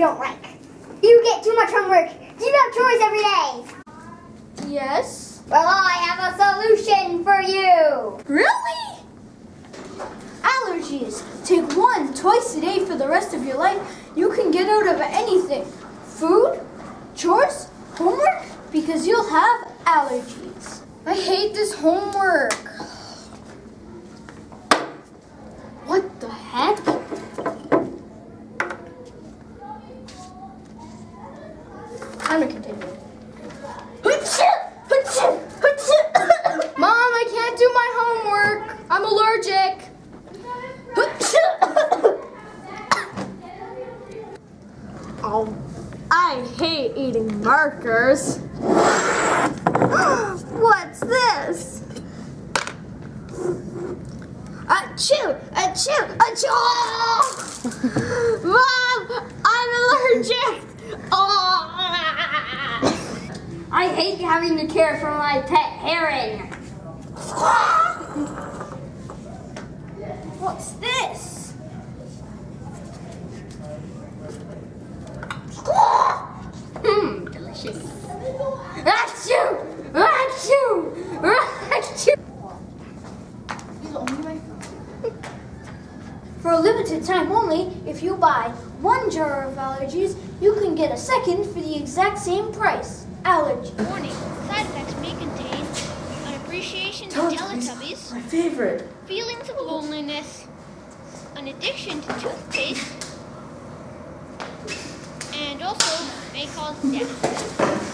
don't like. You get too much homework. Do you have chores every day. Yes. Well, I have a solution for you. Really? Allergies. Take one twice a day for the rest of your life. You can get out of anything. Food, chores, homework, because you'll have allergies. I hate this homework. Time to continue. Mom, I can't do my homework. I'm allergic. Oh, I hate eating markers. What's this? Achoo! Achoo! Achoo! Mom, I'm allergic! Oh. I hate having to care for my pet heron. What's this? Mmm, delicious. Achoo! Achoo! Achoo! For a limited time only, if you buy one jar of allergies, you can get a second for the exact same price. Allergy. Warning, side effects may contain an appreciation to Teletubbies, My favorite. feelings of loneliness, an addiction to toothpaste, and also may cause death.